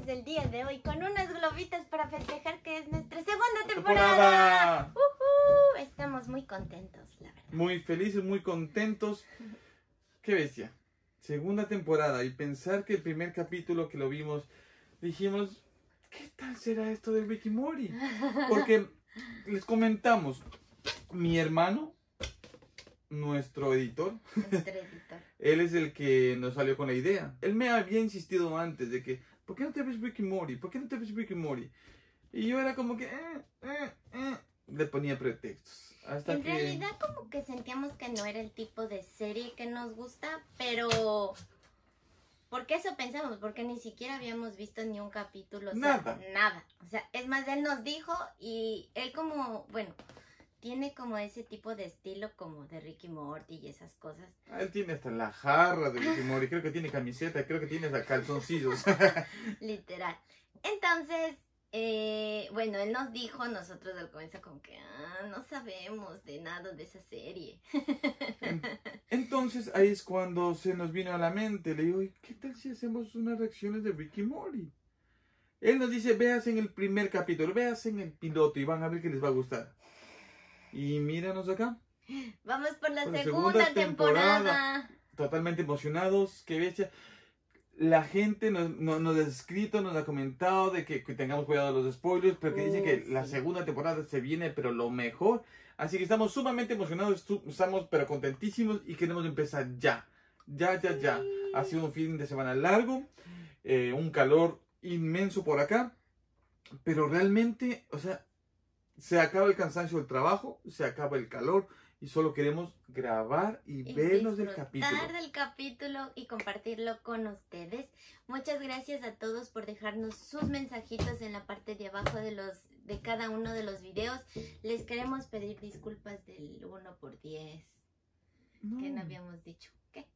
felices el día de hoy con unas globitas para festejar que es nuestra segunda temporada. Estamos muy contentos, la verdad. Muy felices, muy contentos. Qué bestia. Segunda temporada. Y pensar que el primer capítulo que lo vimos, dijimos, ¿qué tal será esto de Ricky Mori? Porque les comentamos, mi hermano, nuestro editor, Nuestro editor. él es el que nos salió con la idea. Él me había insistido antes de que, ¿por qué no te ves Ricky Mori? ¿Por qué no te ves Ricky Mori? Y yo era como que, eh, eh, eh, le ponía pretextos. Hasta En que... realidad como que sentíamos que no era el tipo de serie que nos gusta, pero... ¿Por qué eso pensamos? Porque ni siquiera habíamos visto ni un capítulo. o sea, Nada. Nada. O sea, es más, él nos dijo y él como, bueno, tiene como ese tipo de estilo como de Ricky Morty y esas cosas. Ah, Él tiene hasta la jarra de Ricky Mori, creo que tiene camiseta, creo que tiene hasta calzoncillos. Literal. Entonces, eh, bueno, él nos dijo, nosotros al comienzo como que, ah, no sabemos de nada de esa serie. Entonces ahí es cuando se nos vino a la mente. Le digo, "¿Y ¿qué tal si hacemos unas reacciones de Ricky Mori? Él nos dice, veas en el primer capítulo, veas en el piloto y van a ver que les va a gustar. Y míranos acá, Vamos por la Por la segunda, segunda temporada. temporada. totalmente emocionados, qué bestia. La gente nos, nos, nos ha escrito, nos ha comentado de que, que tengamos cuidado de los spoilers, pero que dice Uh, que la sí. segunda temporada se viene, pero lo mejor. Así que estamos sumamente emocionados, estamos pero contentísimos y queremos empezar ya. Ya, ya, ya. Ha sido un fin de semana largo, eh, un calor inmenso por acá, pero realmente, o sea, se acaba el cansancio del trabajo, se acaba el calor y solo queremos grabar y, Y vernos del capítulo. del capítulo y compartirlo con ustedes. Muchas gracias a todos por dejarnos sus mensajitos en la parte de abajo de los de cada uno de los videos. Les queremos pedir disculpas del 1 por 10 que no No, habíamos dicho. ¿Qué?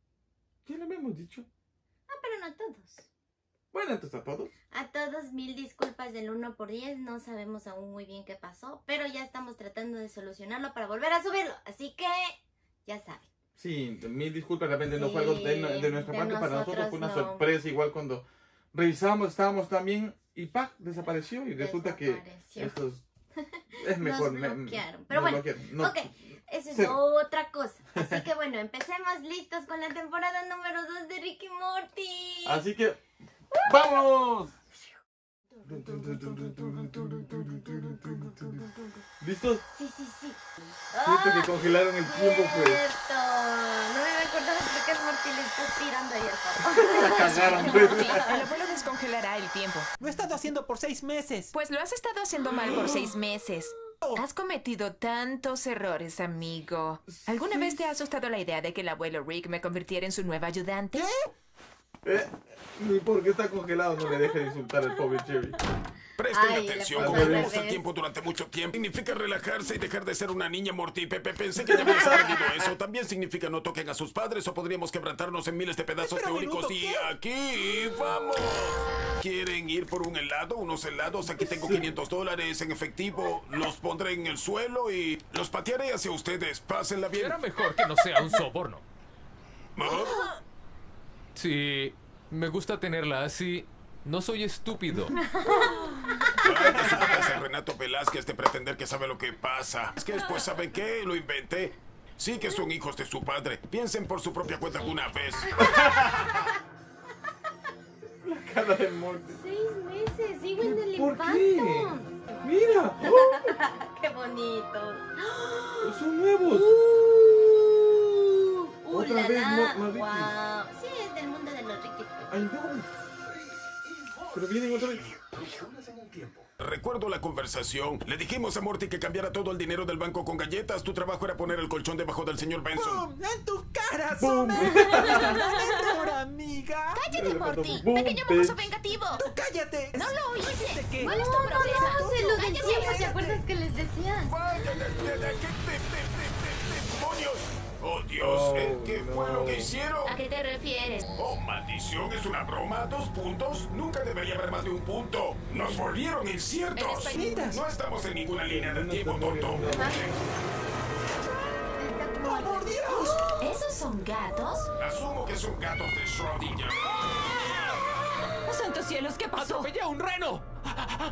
ya lo habíamos dicho. Ah, pero no todos. Bueno, entonces a todos. A todos mil disculpas del 1 por 10, no sabemos aún muy bien qué pasó, pero ya estamos tratando de solucionarlo para volver a subirlo, así que ya saben. Sí, mil disculpas, de repente no fue algo de, de nuestra de parte, para nosotros fue una no. sorpresa, igual cuando revisamos, estábamos también y ¡pac! desapareció y resulta que Desapareció. esto es, es mejor. Nos me- bloquearon, pero nos bueno, bloquearon. No, Ok, eso es Cero. otra cosa. Así que bueno, empecemos listos con la temporada número 2 de Ricky Morty. Así que, ¡vamos! ¿Listos? Sí, sí, sí. Siento que congelaron el tiempo, pues. Cierto. No me había acordado por qué Morty le está tirando ahí al papá. Cagaron, pues. El abuelo descongelará el tiempo. Lo he estado haciendo por seis meses. Pues lo has estado haciendo mal por seis meses. Has cometido tantos errores, amigo. ¿Alguna vez te ha asustado la idea de que el abuelo Rick me convirtiera en su nuevo ayudante? Eh, ni por qué está congelado no le deja de insultar al pobre Jerry. Presten Ay, atención, la al el revés. tiempo durante mucho tiempo, significa relajarse y dejar de ser una niña Morty. Pepe, pensé que ya habías aprendido eso. También significa no toquen a sus padres o podríamos quebrantarnos en miles de pedazos Espera un teóricos. minuto, Y aquí vamos. ¿Quieren ir por un helado? Unos helados. Aquí tengo 500 dólares en efectivo. Los pondré en el suelo y los patearé hacia ustedes. Pásenla bien. Será mejor que no sea un soborno. ¿Ah? Sí, me gusta tenerla así. No soy estúpido. Ay, Renato Velázquez de pretender que sabe lo que pasa. Es que después, ¿saben qué? Lo inventé. Sí que son hijos de su padre. Piensen por su propia cuenta alguna vez. Cara de muerte. Seis meses, sigo en el ¿Por impacto. qué? ¡Mira! Qué bonito. ¡Son nuevos! Uh, Otra la, vez la. más. Wow. ¡Ay, no! Pero vienen otra vez. Recuerdo la conversación. Le dijimos a Morty que cambiara todo el dinero del banco con galletas. Tu trabajo era poner el colchón debajo del señor Benson. ¡Bum! ¡En tu cara, ¡Bum! Amiga! ¡Cállate, Morty! ¡Pequeño mocoso vengativo! ¡Tú cállate! ¡No lo hice! ¿Cuál es tu No, no, problema? no, ¿te acuerdas que les decían? ¡Vaya de, de, ¡Oh, Dios! Oh. ¿Qué fue lo que hicieron? ¿A qué te refieres? Oh, maldición, ¿es una broma? ¿Dos puntos? Nunca debería haber más de un punto. Nos volvieron inciertos. No estamos en ninguna línea del tiempo, tonto. ¡Oh, por Dios! ¿Esos son gatos? Asumo que son gatos de Schrödinger. santos cielos! ¿Qué pasó? ¡Atropellé a un reno!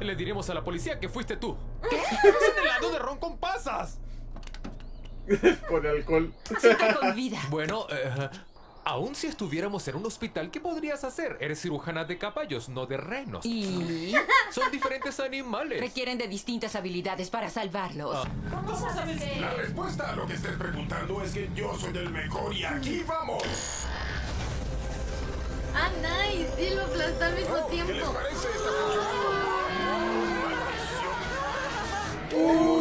Le diremos a la policía que fuiste tú. ¿Qué? ¡Es un helado de ron con pasas! Con alcohol. Con vida. Bueno, eh, aún si estuviéramos en un hospital, ¿qué podrías hacer? Eres cirujana de caballos, no de renos. Y Son diferentes animales. requieren de distintas habilidades para salvarlos. La respuesta a lo que estés preguntando es que yo soy el mejor y aquí vamos. Ah, nice. Sí, lo aplastó al mismo ¿Qué les tiempo. parece? Está funcionando. ¡Maldición! ¡Dios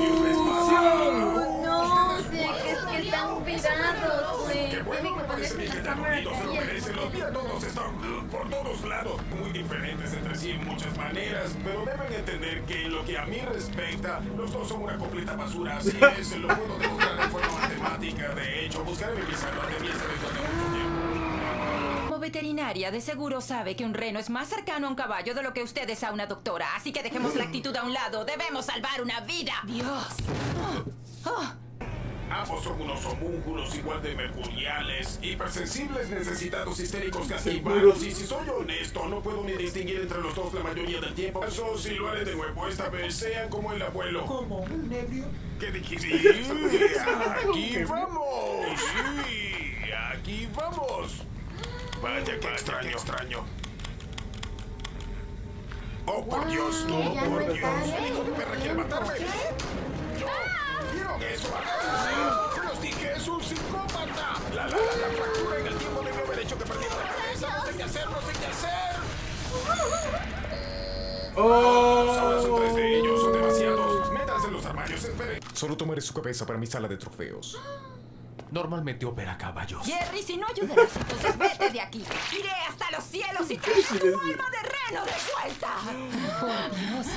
virados, güey. ¡Qué Tiene bueno! que Parece ponerse que están unidos, se lo merecen. Los vi a todos, están por todos lados. Muy diferentes entre sí en muchas maneras, pero deben entender que en lo que a mí respecta, los dos son una completa basura. Así es, lo puedo demostrar de forma matemática. De hecho, buscaré mi pizarra de mí desde hace mucho tiempo. Como veterinaria, de seguro sabe que un reno es más cercano a un caballo de lo que usted es a una doctora. Así que dejemos la actitud a un lado. Debemos salvar una vida. Dios. Oh, Ambos son unos homúnculos igual de mercuriales, hipersensibles, necesitados, histéricos, castigados. Seguros. Y si soy honesto, no puedo ni distinguir entre los dos la mayoría del tiempo. Eso sí lo haré de nuevo. Esta vez sean como el abuelo. ¿Como un ebrio? ¿Qué dijiste? Sí, aquí vamos. Sí, aquí vamos. Vaya que extraño. extraño. Oh, por Dios, no, por Dios. El hijo de perra quiere matarme. ¿Vieron eso? Se los dije, es un psicópata. La, la, la, la fractura en el tiempo debió haber hecho que perdiera la cabeza. No sé qué hacer, no sé qué hacer. Ahora son tres de ellos, son demasiados. Métanse en los armarios, esperen. Solo tomaré su cabeza para mi sala de trofeos. Normalmente opera caballos. Jerry, si no ayudarás, entonces vete de aquí. Iré hasta los cielos y traeré tu alma de reno de vuelta. Por Dios.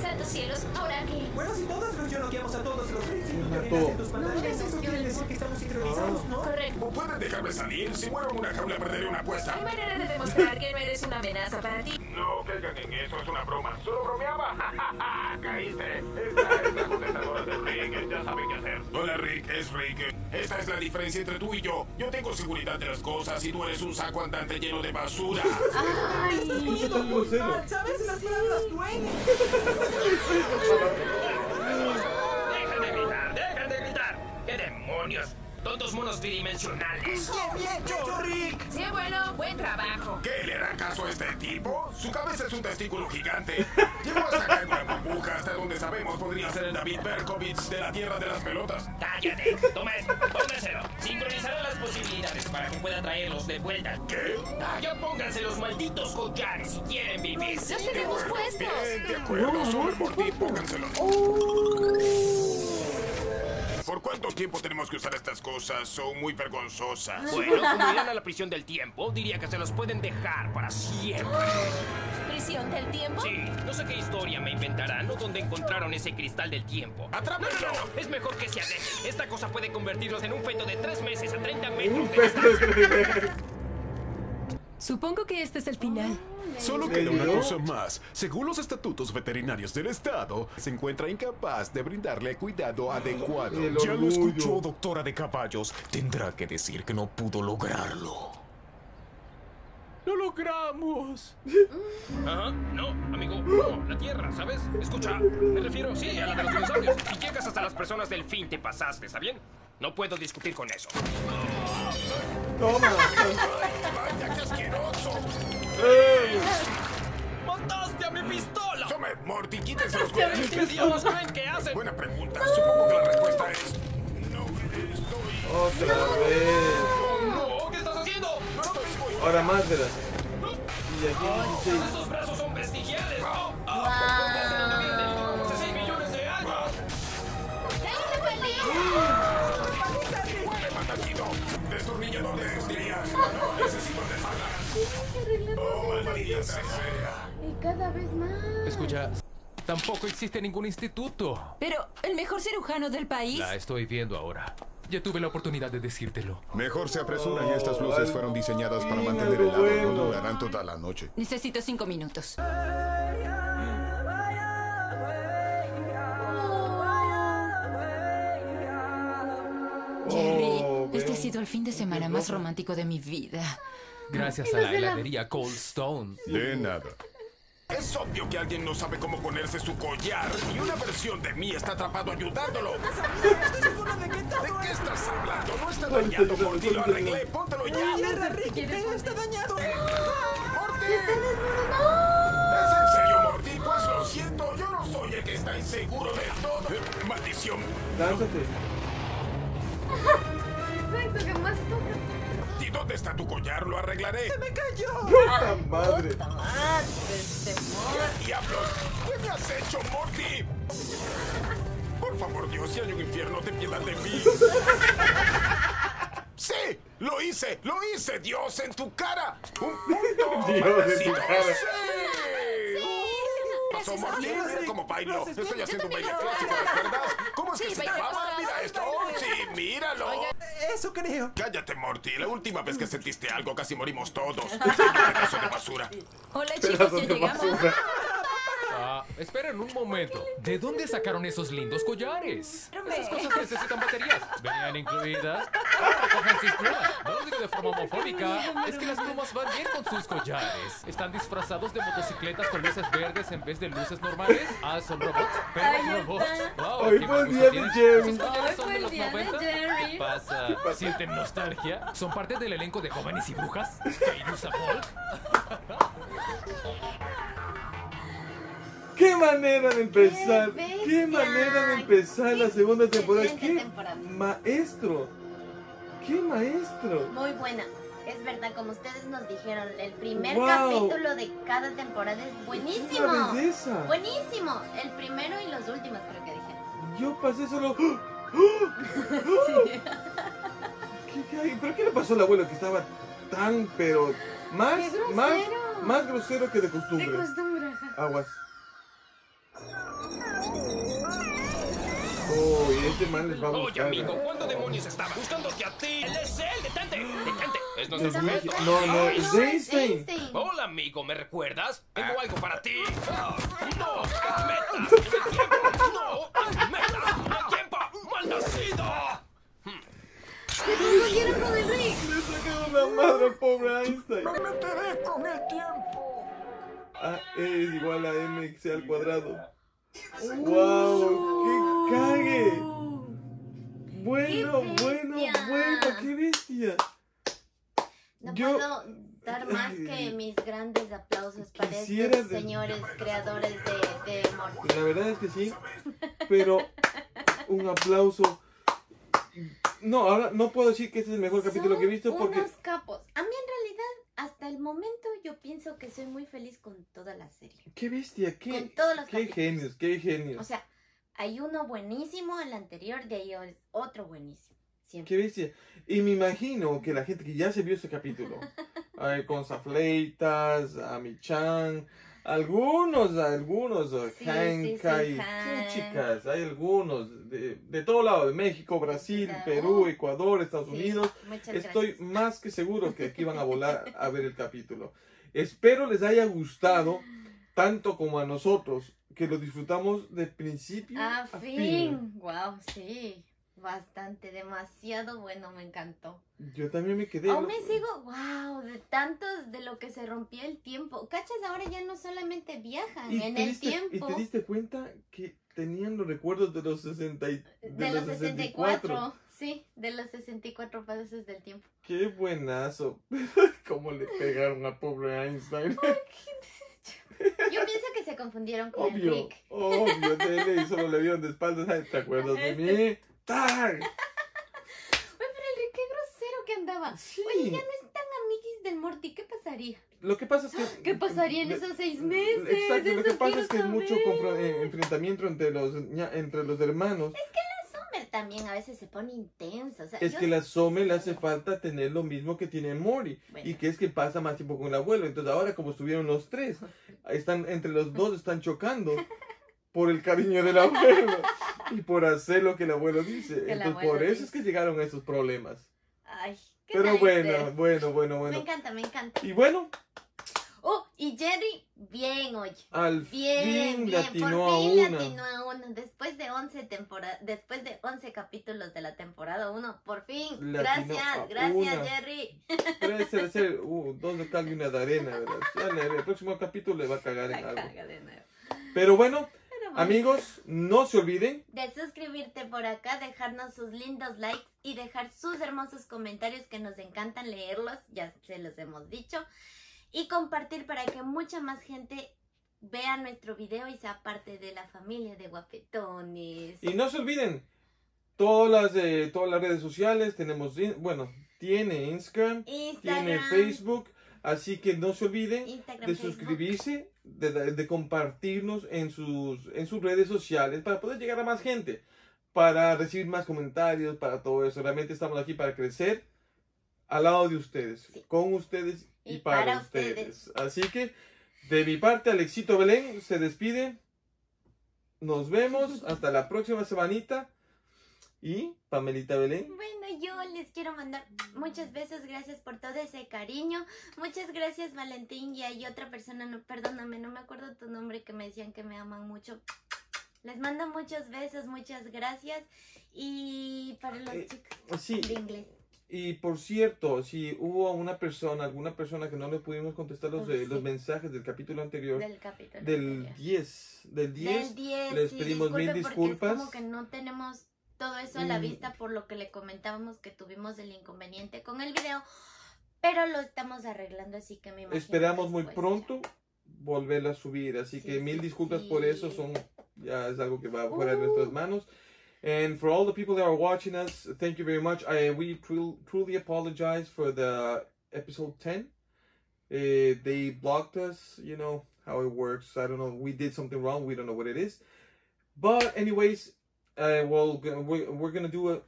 Santos cielos, ahora qué. Bueno, si todos los yoloqueamos a todos los reyes y en tus no, eso yo quiere decir que estamos sincronizados, ¿no? Correcto. ¿Pueden dejarme salir? Si muero en una jaula, perderé una apuesta. Hay manera de demostrar que no eres una amenaza para ti. No caigan en eso, es una broma. Solo bromeaba. Caíste. Esta es la contestadora de Rick. Ya saben qué hacer. Hola, Rick. Es Rick. Esta es la diferencia entre tú y yo. Yo tengo seguridad de las cosas y tú eres un saco andante lleno de basura. ¿Por qué tan grosero? Ah, ¿Sabes? Las palabras duelen. ¡Dejen de gritar! ¡Dejen de gritar! ¡Qué demonios! ¡Tontos monos tridimensionales! ¡Qué bien hecho, Rick! Sí, bueno, buen trabajo. ¿Qué le hará caso a este tipo? Su cabeza es un testículo gigante. Llegó hasta acá en una burbuja, hasta donde sabemos podría ser el David Berkovitz de la Tierra de las Pelotas. ¡Cállate! Toma esto, pónganselo. Sincronizará las posibilidades para que pueda traerlos de vuelta. ¿Qué? Ah, ya pónganse los malditos collares si quieren vivir. ¡Los tenemos puestos! Bien, de acuerdo, solo por ti, pónganselo. ¿Por cuánto tiempo tenemos que usar estas cosas? Son muy vergonzosas. Bueno, como irán a la prisión del tiempo, diría que se los pueden dejar para siempre. ¿Prisión del tiempo? Sí, no sé qué historia me inventarán o dónde encontraron ese cristal del tiempo. No, ¡Atrápenlo! no, no, es mejor que se alejen. Esta cosa puede convertirlos en un feto de tres meses a 30 metros Un de Supongo que este es el final. Solo ¿Le queda una cosa más. Según los estatutos veterinarios del Estado, se encuentra incapaz de brindarle cuidado adecuado. Ya lo escuchó, doctora de caballos. Tendrá que decir que no pudo lograrlo. ¡Lo logramos! Ajá, no, amigo, no, la Tierra, ¿sabes? Escucha, me refiero, sí, a la de los dinosaurios. Si llegas hasta las personas del fin, te pasaste, ¿está bien? No puedo discutir con eso. Toma. ¡Vaya, qué asqueroso! ¡Ey! ¡Mataste a mi pistola! Tome, Morty, quítense los collares. ¿Qué diablos creen que hacen? Buena pregunta. Supongo que la respuesta es... No estoy... Otra vez. No, ¿qué estás haciendo? No estoy muy... Ahora más, verás. Y aquí dice. Estos brazos son vestigiales. ¡Oh! ¡Oh! ¿Desde dónde vienen? ¡Hace 6 millones de años! ¡Muere, maldito! ¡Destornillador de estrías! ¡No necesito de ¡Oh, maldita sea! Y cada vez más. Escucha, tampoco existe ningún instituto. Pero el mejor cirujano del país. La estoy viendo ahora. Ya tuve la oportunidad de decírtelo. Mejor se apresuran y estas luces fueron diseñadas para mantener el lado. No durarán toda la noche. Necesito cinco minutos. Jerry. Oh, sido el fin de semana más romántico de mi vida. Gracias a la heladería Cold Stone. De nada. Es obvio que alguien no sabe cómo ponerse su collar y una versión de mí está atrapado ayudándolo. Estoy seguro de que todo ¿De qué es- estás hablando? No está dañado, Morty, lo arreglé. Póntelo ya. Mierda, Rick, ¿qué? está dañado. ¡Morty! ¿Es en serio, Morty? Pues lo siento, yo no soy el que está inseguro de todo. Maldición. Lánzate. Exacto, que más toca. ¿Y dónde está tu collar? Lo arreglaré. ¡Me cayó! ¡Puta madre! Ah, este amor. ¡Diablos! ¿Qué me has hecho, Morty? Por favor, Dios, si hay un infierno, ten piedad de mí. ¡Sí! ¡Lo hice! ¡Lo hice, Dios! ¡En tu cara! ¡Un punto! Dios, en tu cara. ¡Sí! Pasó, Morty, mira cómo bailo. Estoy haciendo un baile clásico, ¿recuerdas? ¿Cómo es que se llamaba? Mira esto. Sí, míralo. Eso creo. Cállate, Morty. La última vez que sentiste algo casi morimos todos. Un pedazo de basura. Hola chicos, ya llegamos. Ah, esperen un momento. ¿De dónde sacaron esos lindos collares? Esas cosas necesitan baterías. ¿Venían incluidas? Ahora recogen sus plumas. No lo digo de forma homofóbica. Es que las plumas van bien con sus collares. Están disfrazados de motocicletas con luces verdes en vez de luces normales. Ah, son robots. Pero Ahí robots. está. Wow, Hoy qué fue el buen día de. Jerry. ¿Esos collares Hoy son de el los día de 90? Jerry. ¿Qué pasa? ¿Sienten nostalgia? ¿Son parte del elenco de jóvenes y brujas? ¿Kairusa Polk? ¡Qué manera de empezar! ¡Qué manera de empezar la segunda temporada! excelente ¡Qué temporada! maestro! ¡Qué maestro! Muy buena. Es verdad, como ustedes nos dijeron, el primer Wow. capítulo de cada temporada es buenísimo. ¡Una belleza! Buenísimo. El primero y los últimos creo que dijeron. Yo pasé solo. ¿Qué, qué- ¿Pero qué le pasó al abuelo que estaba tan, pero más, más, más grosero que de De costumbre? costumbre. ajá. Aguas. Este man les va a Oye, amigo, ¿cuándo demonios estaba buscándote a ti? ¡Él es él! ¡Detente! ¡Detente! Es nuestro. México. No, no, es Einstein. Hola, amigo, ¿me recuerdas? Tengo algo para ti. Ah, ¡No! ¡Metas en el tiempo! ¡No! ¡Metas en el tiempo! ¿Qué te hicieron con el Rick? Le sacaron la madre al pobre Einstein. Me meteré con el tiempo. A es igual a mx al cuadrado. ¡Wow! ¡Qué cague! Bueno, ¡Qué bueno, bueno, qué bestia. No Yo- puedo dar más que mis grandes aplausos para Quisiera estos de- señores creadores de, de Morty. La verdad es que sí, pero un aplauso. No, ahora no puedo decir que este es el mejor capítulo que he visto Son porque unos capos. A mí en realidad, hasta el momento, yo pienso que soy muy feliz con toda la serie. qué bestia, qué, Con todos los qué capítulos. genios, qué O genios. sea, hay uno buenísimo, el anterior, de ahí es otro buenísimo. Siempre. Qué bestia. Y me imagino que la gente que ya se vio ese capítulo, ay, con Zafleitas, Ami-chan, algunos, algunos, Sí, sí, sí, Hankai, Han. chicas, hay algunos de, de todo lado, de México, Brasil, Claro. Perú, Ecuador, Estados Sí, Unidos. Muchas Estoy gracias. más que seguro que aquí van a volar a ver el capítulo. Espero les haya gustado tanto como a nosotros, que lo disfrutamos de principio A a fin. Wow, sí. Bastante, demasiado bueno, me encantó. Yo también me quedé. Aún me sigo, wow, de tantos de lo que se rompió el tiempo. ¿Cachas? Ahora ya no solamente viajan ¿Y en el diste- tiempo. ¿Y te diste cuenta que tenían los recuerdos de los 60 y- de, De los los 64, sí, de los 64 pasos del tiempo. Qué buenazo. Cómo le pegaron a pobre Einstein. Yo pienso se confundieron con el obvio, Rick. obvio. Tele y solo le vieron de espaldas. Ay, ¿Te acuerdas de mí? ¡Tag! Que. Sí. Oye, ya no es tan amiguis del Morty, ¿qué pasaría? Lo que pasa es que. ¿Qué pasaría en esos seis meses? Exacto, lo que pasa es que es mucho eh, enfrentamiento entre los, entre los hermanos. Summer también a veces se pone. O sea, Es yo que la Some le hace falta tener lo mismo que tiene Mori. Bueno. Y que es que pasa más tiempo con el abuelo. Entonces ahora como estuvieron los tres, están entre los dos están chocando por el cariño del abuelo y por hacer lo que el abuelo dice. el Entonces abuelo por eso dice. es que llegaron a esos problemas. Ay, qué Pero nice. bueno, bueno, bueno, Me bueno. encanta, me encanta. Y bueno, Oh, y Jerry, bien hoy. al Bien, fin bien. Por a fin le una. atinó a uno. Después de 11 temporada, después de 11 capítulos de la temporada 1, por fin. Gracias, a gracias una. Jerry. Puede ser, ser uh, dos de cal y una de arena, ¿verdad? Ya en el próximo capítulo le va a cagar La en algo. caga de nuevo. Pero bueno. amigos, no se olviden. de suscribirte por acá, dejarnos sus lindos likes y dejar sus hermosos comentarios que nos encantan leerlos, ya se los hemos dicho, y compartir para que mucha más gente vea nuestro video y sea parte de la familia de guapetones. Y no se olviden, todas las, eh, todas las redes sociales, tenemos, bueno, tiene Instagram, tiene Facebook, así que no se olviden Instagram, de suscribirse, de, de- de compartirnos en sus, en sus redes sociales para poder llegar a más gente, para recibir más comentarios, para todo eso. Realmente estamos aquí para crecer al lado de ustedes, Sí. con ustedes y, Y para, para ustedes. Así que, de mi parte, Alexito Belén se despide. Nos vemos hasta la próxima semanita. Y Pamelita Belén. Bueno, yo les quiero mandar muchos besos, gracias por todo ese cariño. Muchas gracias Valentín y hay otra persona, no, perdóname, no me acuerdo tu nombre que me decían que me aman mucho. Les mando muchos besos, muchas gracias. Y para los Eh, chicos Sí, de inglés. Y por cierto, si hubo una persona, alguna persona que no le pudimos contestar los, eh, Sí. los mensajes del capítulo anterior, Del capítulo. del anterior. 10, del 10, Del 10, les sí, pedimos mil disculpe disculpas. Es como que no tenemos todo eso a la Mm. vista por lo que le comentábamos que tuvimos el inconveniente con el video. Pero lo estamos arreglando, así que me imagino. Esperamos muy pronto volverla a subir, así Sí, que mil disculpas por eso, son ya es algo que va fuera de nuestras Uh. manos. And for all the people that are watching us, thank you very much. I we tru- truly apologize for the episode 10. Uh, they blocked us, you know how it works. I don't know. We did something wrong. We don't know what it is. But anyways, uh, well, we're, we're gonna do a,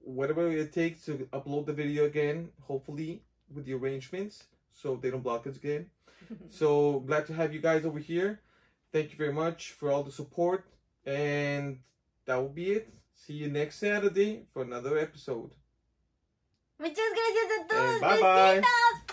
whatever it takes to upload the video again. Hopefully with the arrangements, so they don't block us again. so glad to have you guys over here. Thank you very much for all the support, and that will be it. See you next Saturday for another episode. Muchas gracias a todos. And bye bye. Besitos.